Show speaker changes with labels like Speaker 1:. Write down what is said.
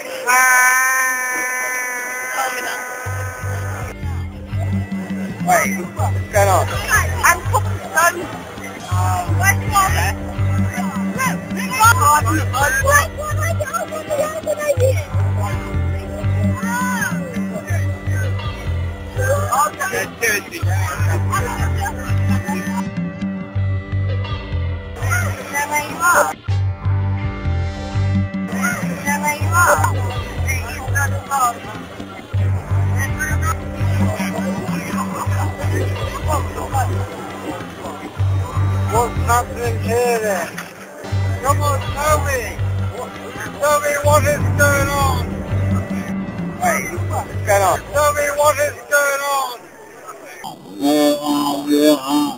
Speaker 1: Wait, what's going on?
Speaker 2: I'm cooking Where's Mom? Mom! What? What am I doing? What am I doing?
Speaker 1: Yeah, seriously. What's happening here then? Come on, tell me! Tell me what is going on! Wait, what's going on? Tell me what is going on!